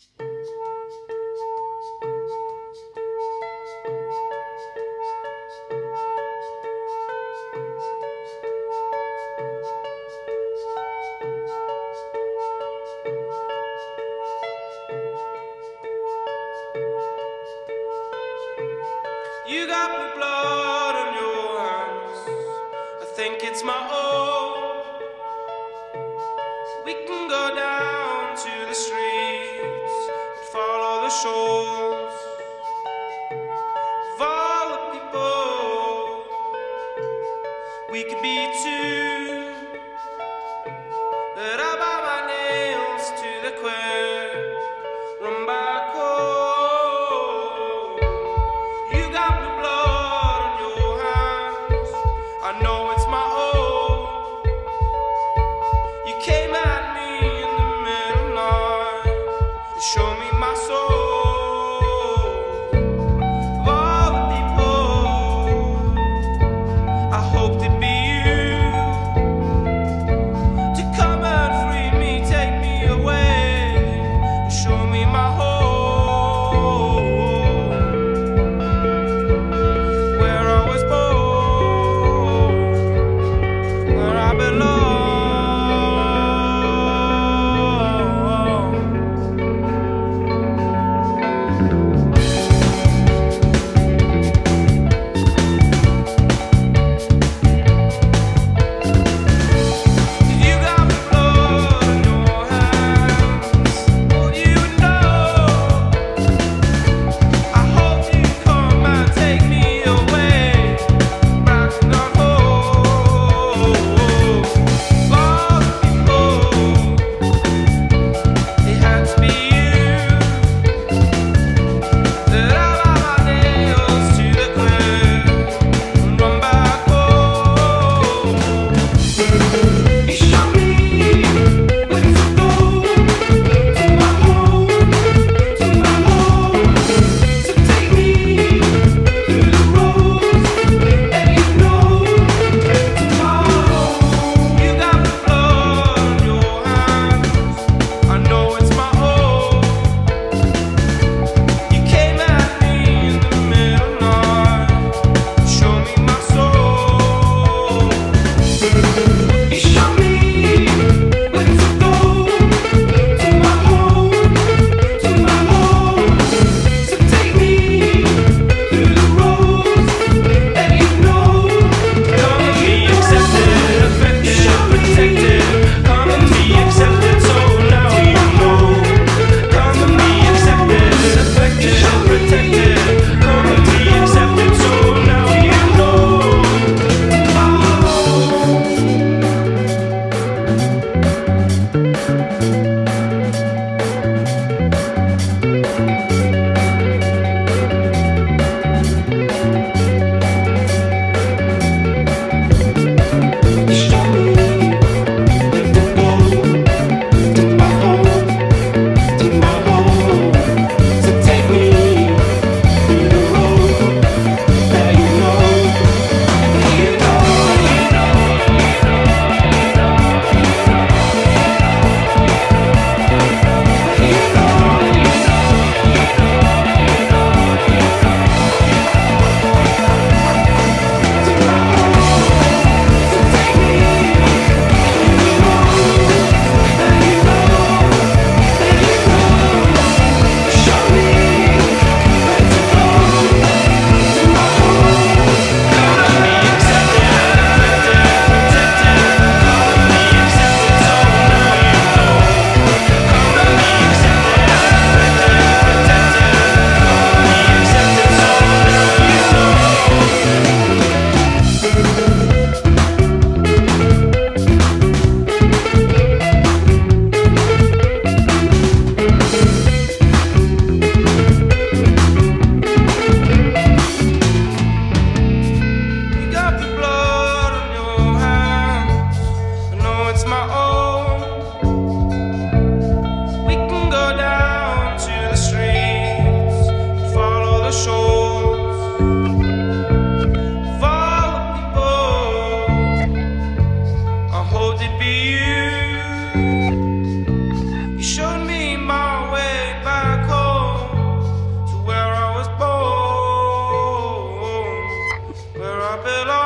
You got blue blood on your hands. I think it's my own. We can go down the shores of all the people. We could be two. hope to be. رب العالمين